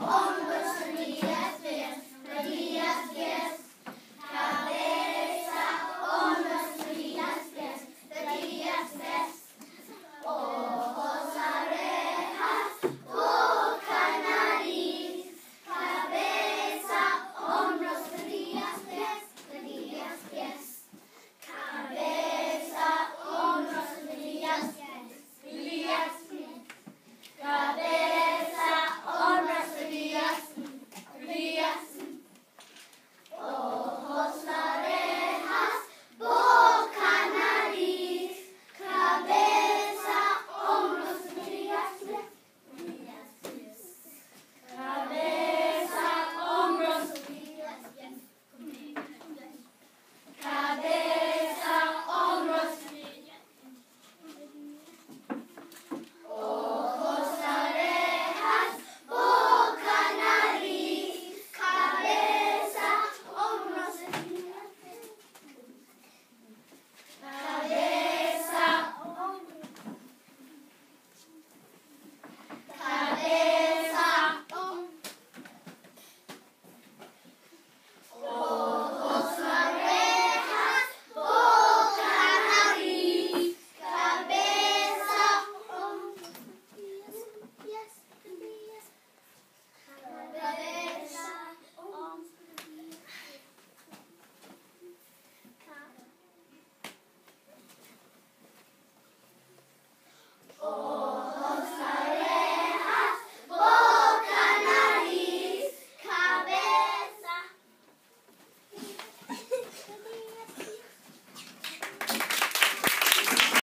on